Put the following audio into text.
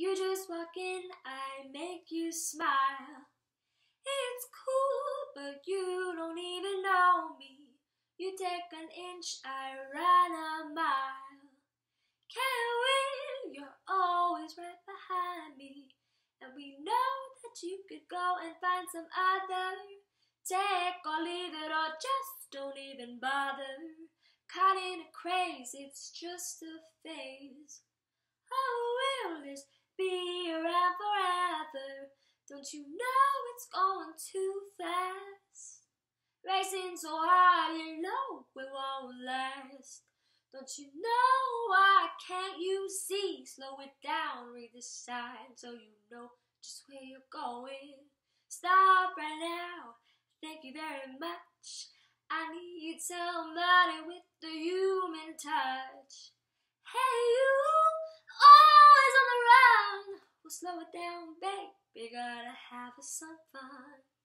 You just walk in, I make you smile. It's cool, but you don't even know me. You take an inch, I run a mile. Can't win, you're always right behind me. And we know that you could go and find some other. Take or leave it, or just don't even bother. Caught in a craze, it's just a phase. Don't you know it's going too fast? Racing so hard, you know it won't last. Don't you know why can't you see? Slow it down, read the sign so you know just where you're going. Stop right now. Thank you very much. I need somebody with the human touch. Hey, you, always on the run. Well, slow it down, baby. We gotta have some fun.